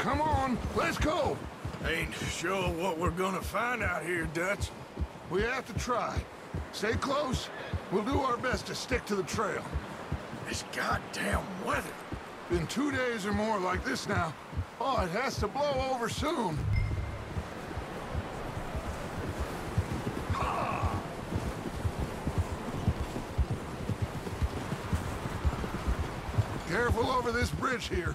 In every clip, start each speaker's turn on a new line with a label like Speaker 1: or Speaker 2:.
Speaker 1: Come on, let's go.
Speaker 2: Ain't sure what we're gonna find out here, Dutch.
Speaker 1: We have to try. Stay close. We'll do our best to stick to the trail.
Speaker 2: This goddamn weather.
Speaker 1: Been two days or more like this now. Oh, it has to blow over soon. Careful over this bridge here.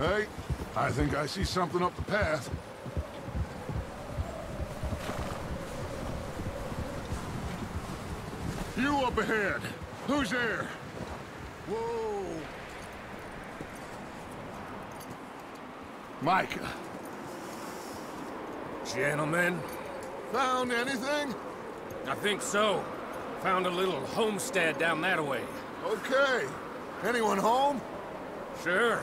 Speaker 1: Hey, I think I see something up the path. You up ahead. Who's there? Whoa. Micah.
Speaker 2: Gentlemen,
Speaker 1: Found anything?
Speaker 3: I think so. Found a little homestead down that way.
Speaker 1: Okay. Anyone home?
Speaker 3: Sure.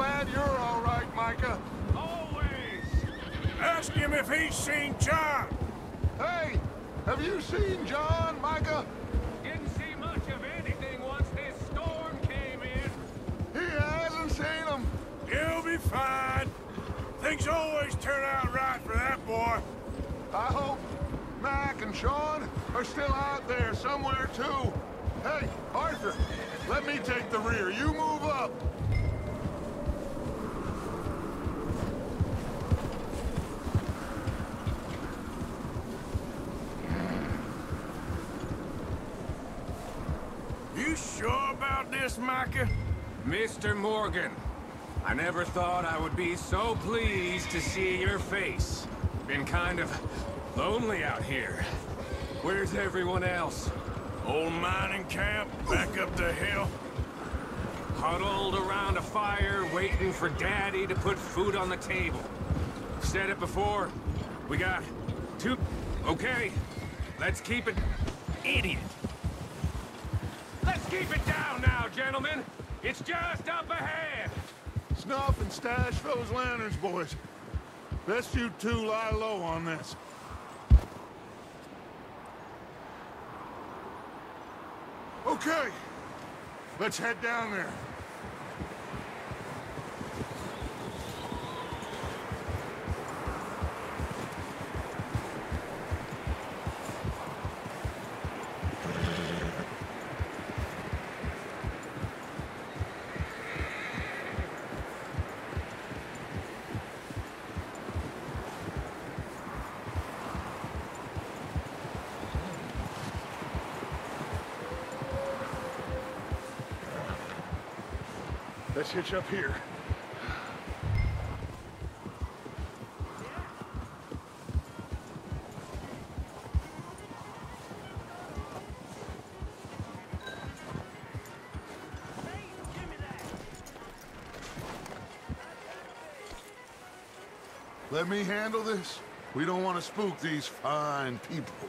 Speaker 1: glad you're all right, Micah.
Speaker 3: Always!
Speaker 2: ask him if he's seen John.
Speaker 1: Hey, have you seen John, Micah?
Speaker 3: Didn't see much of anything once this storm came in.
Speaker 1: He hasn't seen him.
Speaker 2: He'll be fine. Things always turn out right for that boy.
Speaker 1: I hope Mac and Sean are still out there somewhere, too. Hey, Arthur, let me take the rear. You move up.
Speaker 2: You sure about this, Micah?
Speaker 3: Mr. Morgan, I never thought I would be so pleased to see your face. Been kind of lonely out here. Where's everyone else?
Speaker 2: Old mining camp back up the hill.
Speaker 3: Huddled around a fire, waiting for Daddy to put food on the table. Said it before. We got two... Okay, let's keep it... Idiot. Keep it down now, gentlemen. It's just up ahead.
Speaker 1: Snuff and stash those lanterns, boys. Best you two lie low on this. Okay, let's head down there. Let's hitch up here. Let me handle this. We don't want to spook these fine people.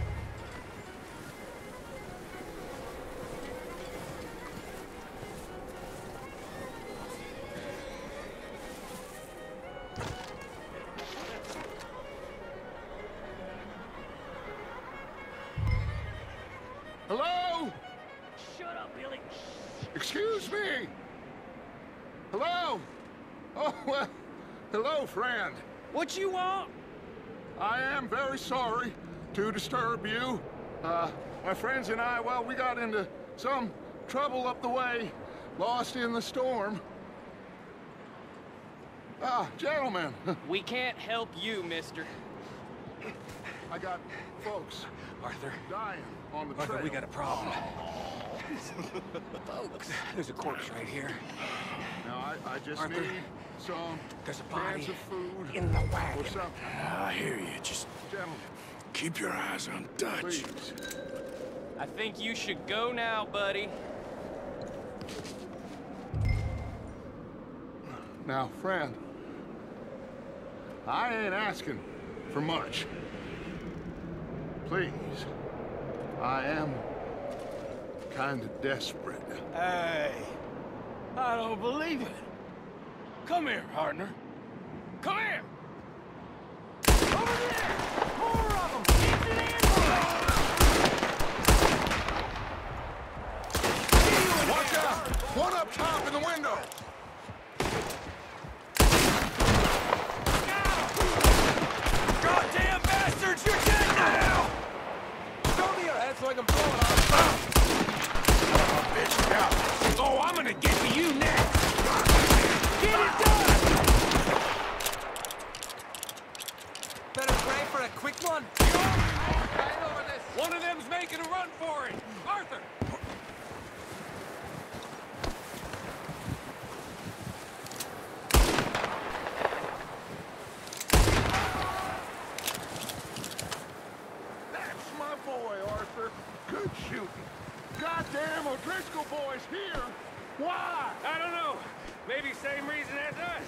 Speaker 1: Friends and I, well, we got into some trouble up the way, lost in the storm. Ah, gentlemen,
Speaker 4: We can't help you, mister.
Speaker 1: I got folks
Speaker 3: Arthur,
Speaker 1: dying on the
Speaker 3: Arthur,
Speaker 1: trail.
Speaker 3: we got a problem. Folks, there's a corpse right here.
Speaker 1: Now, I, I just
Speaker 3: Arthur,
Speaker 1: need some
Speaker 3: There's a
Speaker 1: cans
Speaker 3: body
Speaker 1: of food
Speaker 3: in the
Speaker 1: or
Speaker 3: wagon.
Speaker 1: something.
Speaker 2: I hear you. Just
Speaker 1: Gentlemen,
Speaker 2: keep your eyes on Dutch.
Speaker 1: please.
Speaker 4: I think you should go now, buddy.
Speaker 1: Now, friend, I ain't asking for much. Please, I am kind of desperate.
Speaker 2: Hey, I don't believe it. Come here, partner. Come here. Over there. More of them. Keep it in.
Speaker 1: Watch out! One up top in the window!
Speaker 2: Goddamn bastards! You're dead now.
Speaker 3: Throw me your head so I can blow it off.
Speaker 2: Bitch, now.
Speaker 3: Oh, I'm gonna get to you next.
Speaker 2: Get it done.
Speaker 3: Better pray for a quick one. One of them's making a run for it. Arthur.
Speaker 1: That's my boy, Arthur. Good shooting. Goddamn O'Driscoll boy's here! Why?
Speaker 3: I don't know. Maybe same reason as us.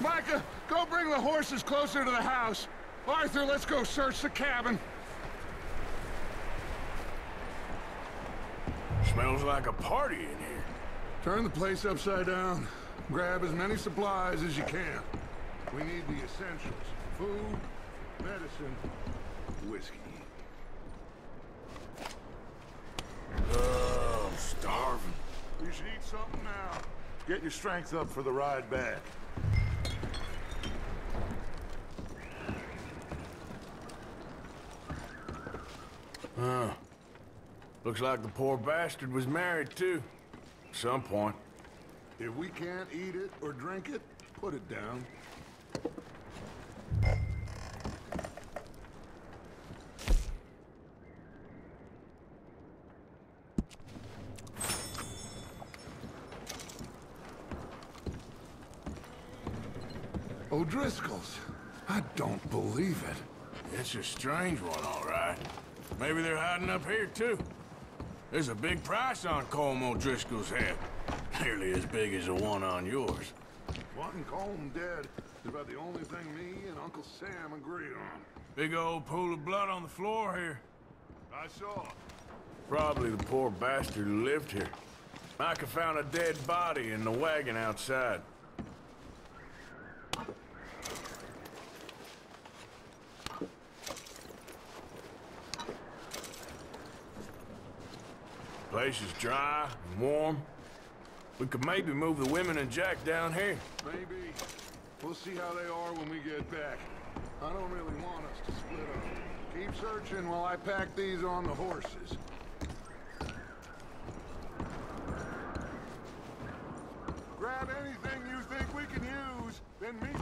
Speaker 1: Micah, go bring the horses closer to the house. Arthur, let's go search the cabin.
Speaker 2: Like a party in here.
Speaker 1: Turn the place upside down. Grab as many supplies as you can. We need the essentials. Food, medicine, whiskey.
Speaker 2: Oh, I'm starving.
Speaker 1: You should eat something now. Get your strength up for the ride back.
Speaker 2: Looks like the poor bastard was married, too. At some point.
Speaker 1: If we can't eat it or drink it, put it down. O'Driscoll's. I don't believe it.
Speaker 2: It's a strange one, all right. Maybe they're hiding up here, too. There's a big price on Colm O'Driscoll's head. Nearly as big as the one on yours.
Speaker 1: Wanting Colm dead is about the only thing me and Uncle Sam agree on.
Speaker 2: Big old pool of blood on the floor here.
Speaker 1: I saw.
Speaker 2: Probably the poor bastard who lived here. Micah found a dead body in the wagon outside. Place is dry and warm. We could maybe move the women and Jack down here.
Speaker 1: Maybe. We'll see how they are when we get back. I don't really want us to split up. Keep searching while I pack these on the horses. Grab anything you think we can use, then meet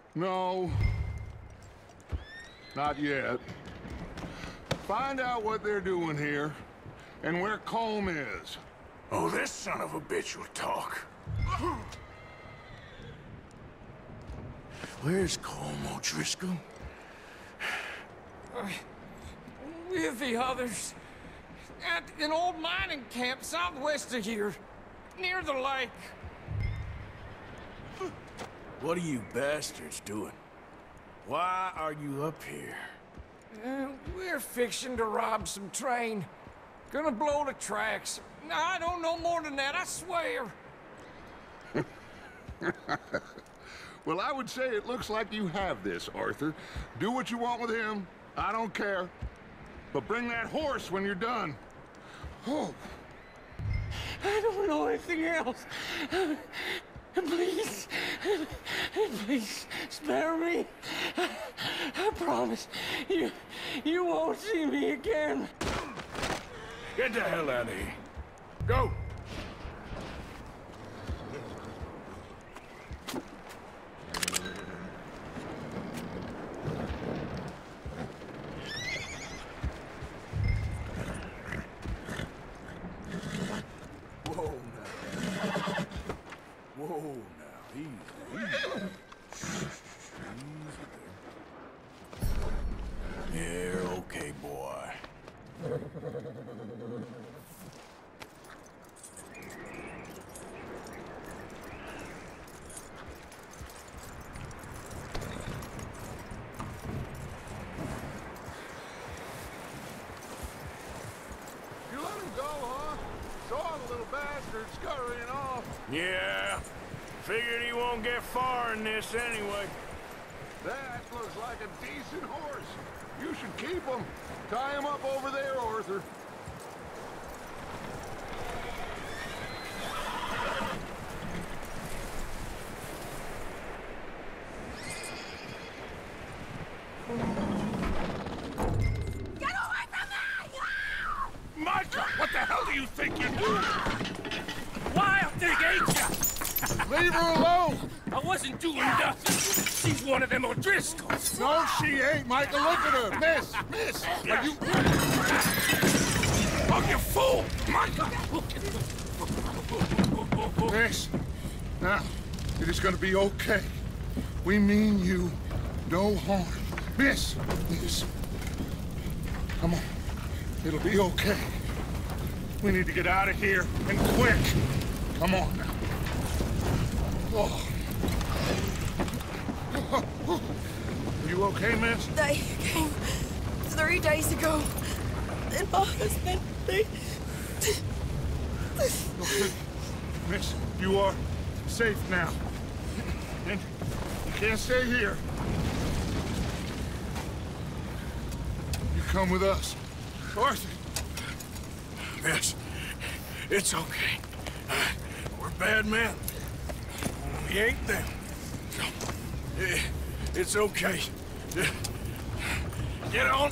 Speaker 1: No. Not yet. Find out what they're doing here, and where Colm is.
Speaker 2: Oh, this son of a bitch will talk. Where's Colm O'Driscoll?
Speaker 5: With the others. At an old mining camp southwest of here. Near the lake.
Speaker 2: What are you bastards doing? Why are you up here?
Speaker 5: Uh, we're fixing to rob some train. Gonna blow the tracks. I don't know more than that, I swear.
Speaker 1: Well, I would say it looks like you have this, Arthur. Do what you want with him. I don't care. But bring that horse when you're done. Oh,
Speaker 5: I don't know anything else. Please, please spare me. I promise you, you won't see me again.
Speaker 2: Get the hell out of here. Go! Whoa now. Whoa now. Easy, easy. Easy there. Yeah, okay, boy.
Speaker 1: you let him go, huh? Saw scurrying off.
Speaker 2: Yeah, figured he won't get far in this anyway.
Speaker 1: That looks like a decent horse. You should keep him. Tie him up over there, Arthur. Miss. Are you...
Speaker 2: Oh, you fool! Micah!
Speaker 1: Miss. Now, it is gonna be okay. We mean you no harm. Miss, miss. Come on. It'll be okay. We need to get out of here, and quick. Come on now. Oh. You okay, miss?
Speaker 6: They came three days ago. Husband, they...
Speaker 1: Miss, you are safe now. And you can't stay here. You come with us. Arthur,
Speaker 2: Yes, it's okay. We're bad men. We ain't them. It's okay. Get on.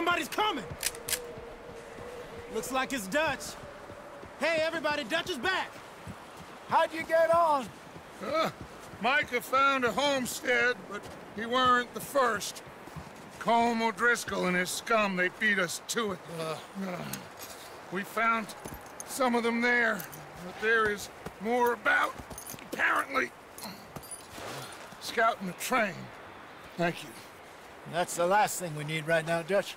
Speaker 7: Somebody's coming! Looks like it's Dutch. Hey, everybody, Dutch is back!
Speaker 8: How'd you get on?
Speaker 1: Uh, Micah found a homestead, but he weren't the first. Colm O'Driscoll and his scum, they beat us to it. Uh, we found some of them there, but there is more about, apparently. Scouting the train. Thank you.
Speaker 8: That's the last thing we need right now, Dutch.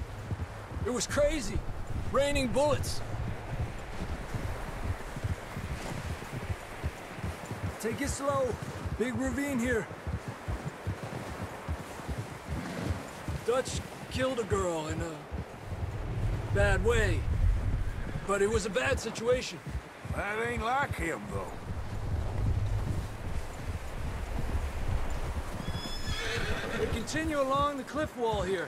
Speaker 7: It was crazy. Raining bullets. Take it slow. Big ravine here. Dutch killed a girl in a bad way. But it was a bad situation.
Speaker 2: That ain't like him, though.
Speaker 7: We continue along the cliff wall here.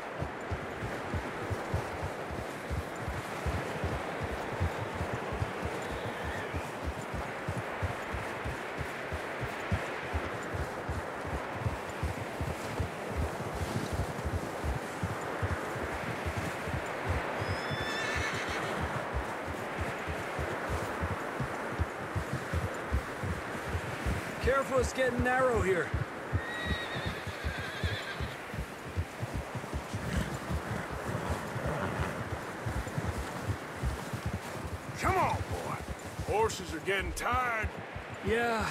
Speaker 7: Careful, it's getting narrow here.
Speaker 2: Come on, boy. Horses are getting tired.
Speaker 7: Yeah,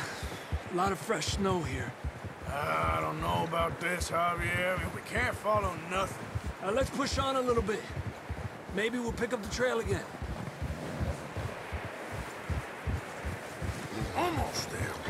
Speaker 7: a lot of fresh snow here.
Speaker 2: I don't know about this, Javier. We can't follow nothing.
Speaker 7: Uh, let's push on a little bit. Maybe we'll pick up the trail again.
Speaker 2: Almost there.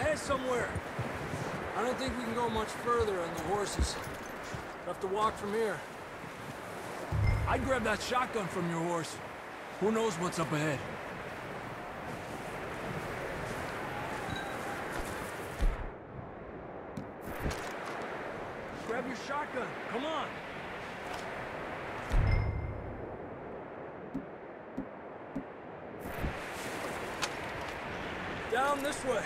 Speaker 7: somewhere. I don't think we can go much further on the horses. We'll have to walk from here. I'd grab that shotgun from your horse. Who knows what's up ahead? Grab your shotgun. Come on. Down this way.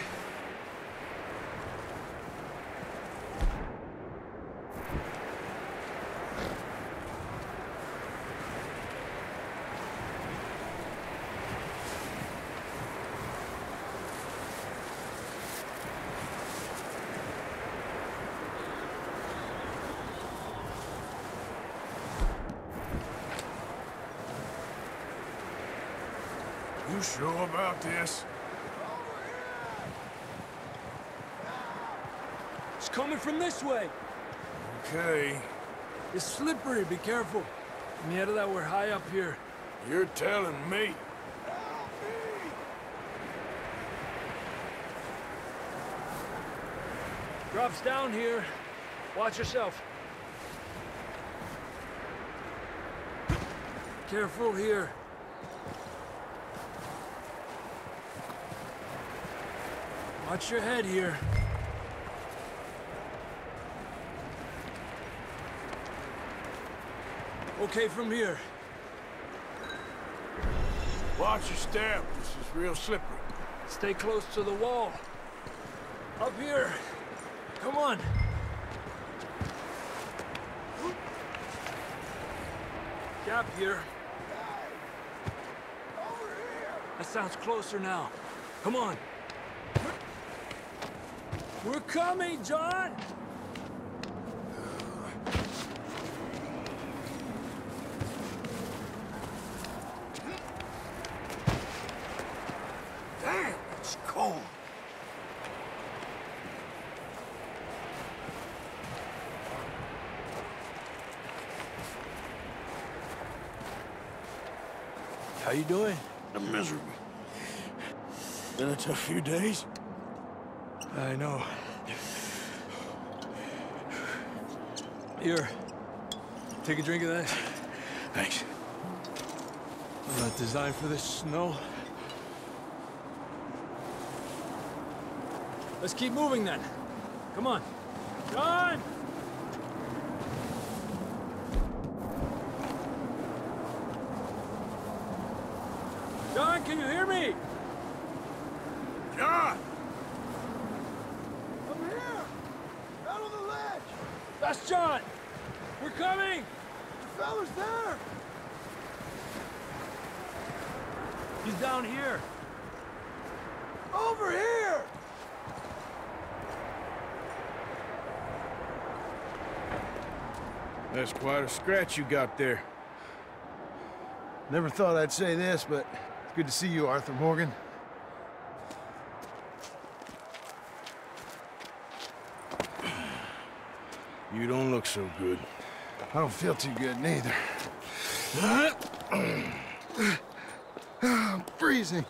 Speaker 2: You sure about this?
Speaker 7: It's coming from this way.
Speaker 2: Okay.
Speaker 7: It's slippery. Be careful. Mierda, that we're high up here.
Speaker 2: You're telling me.
Speaker 7: Drops down here. Watch yourself. Careful here. Watch your head here. Okay, from here.
Speaker 2: Watch your step. This is real slippery.
Speaker 7: Stay close to the wall. Up here. Come on. Gap here. That sounds closer now. Come on. We're coming, John!
Speaker 2: Damn, it's cold.
Speaker 7: How you doing?
Speaker 2: I'm miserable. Been a tough few days.
Speaker 7: I know. Here. Take a drink of that.
Speaker 2: Thanks.
Speaker 7: I'm not designed for this snow. Let's keep moving then. Come on. John! John, can you hear me?
Speaker 2: John!
Speaker 7: I'm here! Out on the ledge! That's John! We're coming! The fella's there! He's down here. Over here!
Speaker 2: That's quite a scratch you got there.
Speaker 9: Never thought I'd say this, but it's good to see you, Arthur Morgan.
Speaker 2: You don't look so good.
Speaker 9: I don't feel too good, neither. I'm freezing.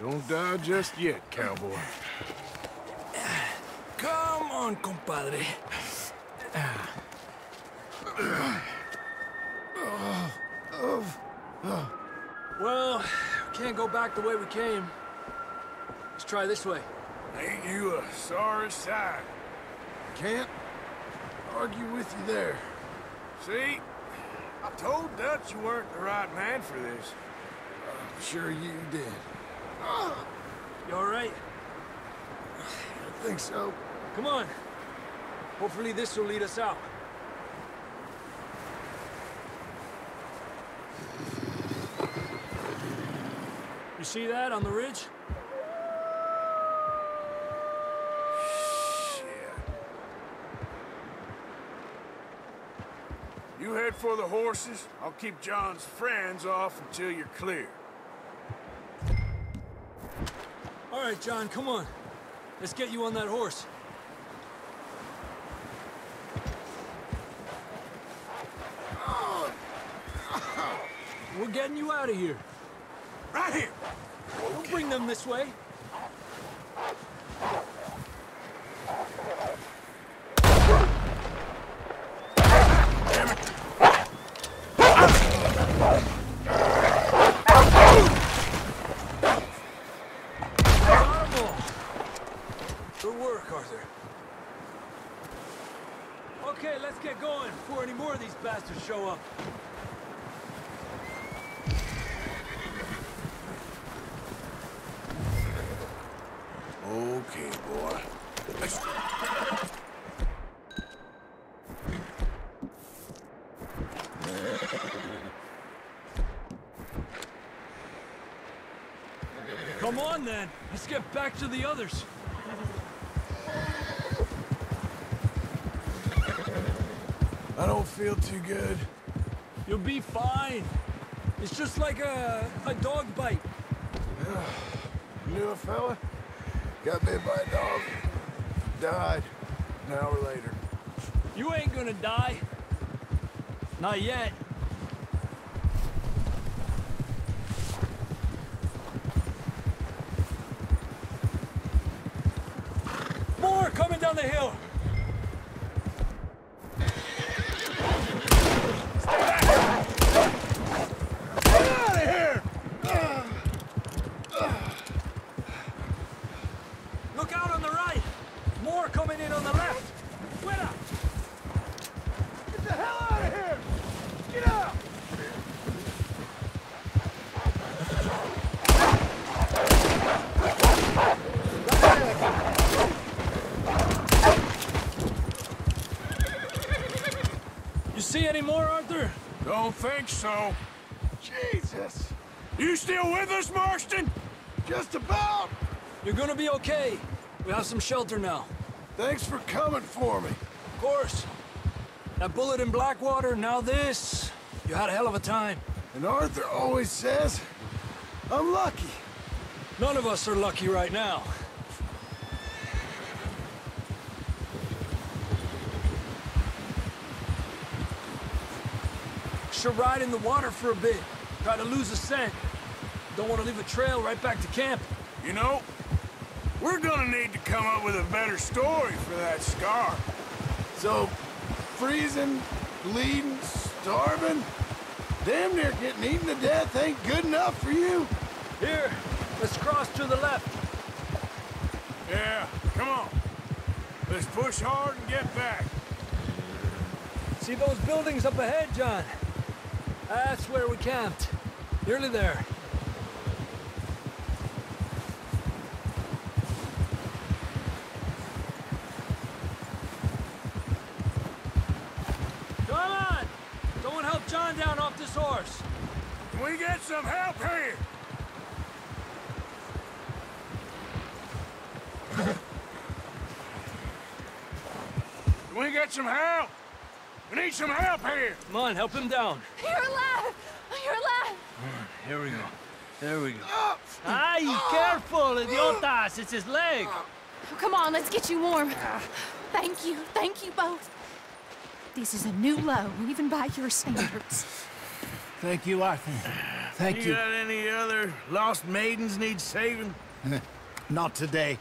Speaker 2: Don't die just yet, cowboy.
Speaker 7: Come on, compadre. Well, we can't go back the way we came. Let's try this way.
Speaker 2: Ain't you a sorry sight?
Speaker 9: Can't argue with you there.
Speaker 2: See? I told Dutch you weren't the right man for this.
Speaker 9: I'm sure you did.
Speaker 7: You all right?
Speaker 9: I think so.
Speaker 7: Come on. Hopefully this will lead us out. You see that on the ridge?
Speaker 2: You head for the horses. I'll keep John's friends off until you're clear.
Speaker 7: All right, John, come on. Let's get you on that horse. We're getting you out of here.
Speaker 2: Right here.
Speaker 7: Don't bring them this way. Got 'em all. Good work, Arthur. Okay, let's get going before any more of bastards show up.
Speaker 2: Okay, boy.
Speaker 7: Come on, then. Let's get back to the others.
Speaker 9: Feel too good.
Speaker 7: You'll be fine. It's just like a, a dog bite.
Speaker 9: Knew a fella? Got bit by a dog. Died. An hour later.
Speaker 7: You ain't gonna die. Not yet. More coming down the hill.
Speaker 9: Get out of here!
Speaker 7: Look out on the right. More coming in on the left. Fuera.
Speaker 9: Get the hell out of here! Get out!
Speaker 7: You see any more, Arthur?
Speaker 2: Don't think so.
Speaker 9: Jesus!
Speaker 2: You still with us, Marston?
Speaker 9: Just about!
Speaker 7: You're gonna be okay. We have some shelter now.
Speaker 9: Thanks for coming for me.
Speaker 7: Of course. That bullet in Blackwater, now this. You had a hell of a time.
Speaker 9: And Arthur always says, I'm lucky.
Speaker 7: None of us are lucky right now. Should ride in the water for a bit. Try to lose a scent. Don't want to leave a trail right back to camp.
Speaker 2: You know, we're gonna need to come up with a better story for that scar.
Speaker 9: So, freezing, bleeding, starving, damn near getting eaten to death ain't good enough for you?
Speaker 7: Here, let's cross to the left.
Speaker 2: Yeah, come on. Let's push hard and get back.
Speaker 7: See those buildings up ahead, John? That's where we camped. Nearly there. Come on! Someone help John down off this horse.
Speaker 2: Can we get some help here? Can we get some help? We need some help here.
Speaker 7: Come on, help him down.
Speaker 10: You're alive! You're alive!
Speaker 7: Here we go. There we go. Ay, careful, idiotas! It's his leg.
Speaker 10: Oh, come on, let's get you warm. Thank you, thank you both. This is a new low, even by your standards.
Speaker 8: Thank you, Arthur. Thank
Speaker 2: you.
Speaker 8: you.
Speaker 2: got any other lost maidens need saving?
Speaker 8: Not today.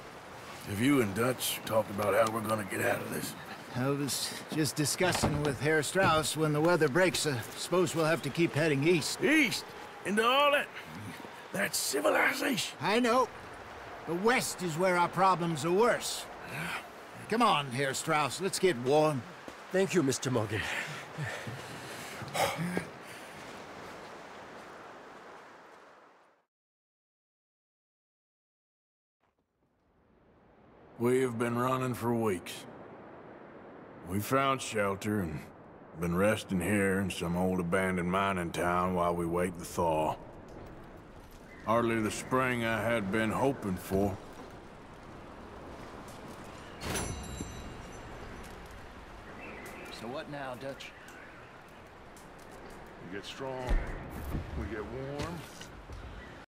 Speaker 9: Have you and Dutch talked about how we're gonna get out of this?
Speaker 8: I was just discussing with Herr Strauss when the weather breaks. I suppose we'll have to keep heading east.
Speaker 2: East? Into all that... that civilization?
Speaker 8: I know. The west is where our problems are worse. Come on, Herr Strauss, let's get warm.
Speaker 11: Thank you, Mr. Morgan.
Speaker 1: We have been running for weeks. We found shelter and been resting here in some old abandoned mining town while we wait the thaw. Hardly the spring I had been hoping for.
Speaker 7: So what now, Dutch?
Speaker 1: We get strong, we get warm,